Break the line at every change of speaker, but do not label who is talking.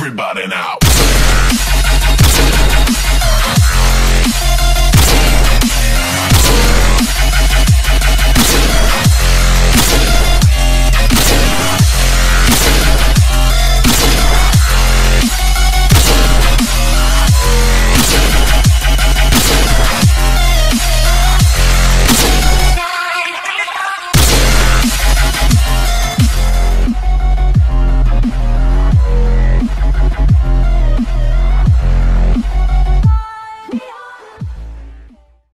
everybody now.